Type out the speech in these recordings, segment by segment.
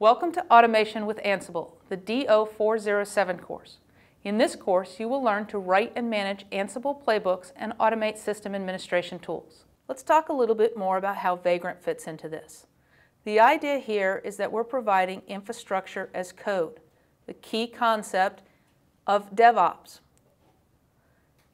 Welcome to Automation with Ansible, the DO407 course. In this course, you will learn to write and manage Ansible playbooks and automate system administration tools. Let's talk a little bit more about how Vagrant fits into this. The idea here is that we're providing infrastructure as code, the key concept of DevOps.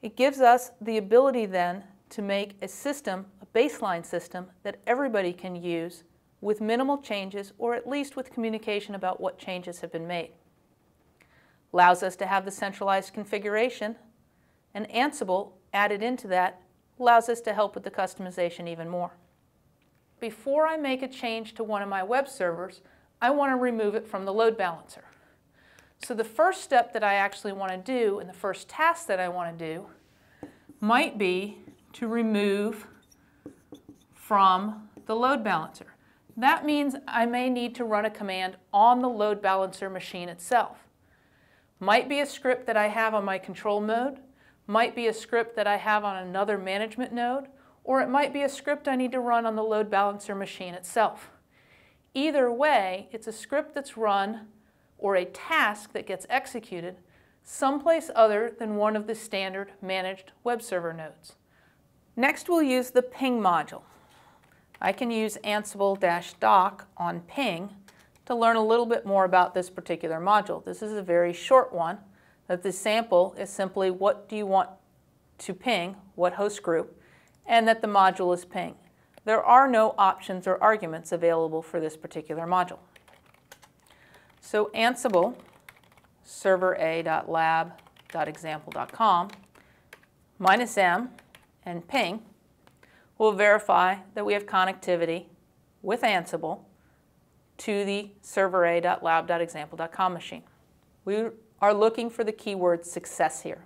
It gives us the ability then to make a system, a baseline system, that everybody can use with minimal changes or at least with communication about what changes have been made allows us to have the centralized configuration, and Ansible added into that allows us to help with the customization even more. Before I make a change to one of my web servers, I want to remove it from the load balancer. So the first step that I actually want to do, and the first task that I want to do, might be to remove from the load balancer. That means I may need to run a command on the load balancer machine itself. Might be a script that I have on my control node, might be a script that I have on another management node, or it might be a script I need to run on the load balancer machine itself. Either way, it's a script that's run or a task that gets executed someplace other than one of the standard managed web server nodes. Next, we'll use the ping module. I can use ansible-doc on ping to learn a little bit more about this particular module. This is a very short one. That the sample is simply what do you want to ping, what host group, and that the module is ping. There are no options or arguments available for this particular module. So Ansible servera.lab.example.com minus m and ping will verify that we have connectivity with Ansible to the servera.lab.example.com machine. We are looking for the keyword success here.